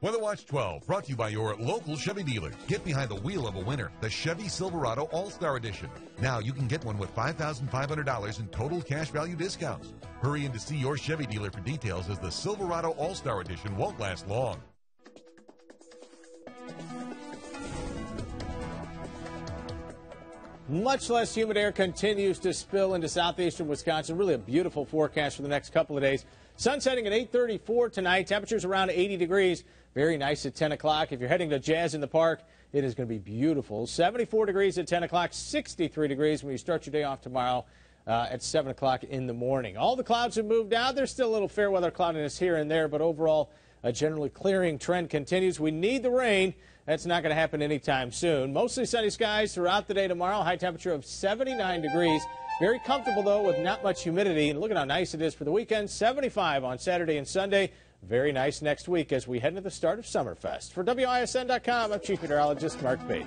Weather Watch 12, brought to you by your local Chevy dealer. Get behind the wheel of a winner, the Chevy Silverado All-Star Edition. Now you can get one with $5,500 in total cash value discounts. Hurry in to see your Chevy dealer for details as the Silverado All-Star Edition won't last long. Much less humid air continues to spill into southeastern Wisconsin. Really a beautiful forecast for the next couple of days. Sun setting at 834 tonight. Temperatures around 80 degrees. Very nice at 10 o'clock. If you're heading to Jazz in the Park, it is going to be beautiful. 74 degrees at 10 o'clock, 63 degrees when you start your day off tomorrow uh, at 7 o'clock in the morning. All the clouds have moved out. There's still a little fair weather cloudiness here and there, but overall, a generally clearing trend continues. We need the rain. That's not going to happen anytime soon. Mostly sunny skies throughout the day tomorrow. High temperature of 79 degrees. Very comfortable, though, with not much humidity. And look at how nice it is for the weekend. 75 on Saturday and Sunday. Very nice next week as we head into the start of Summerfest. For WISN.com, I'm Chief Meteorologist Mark Baden.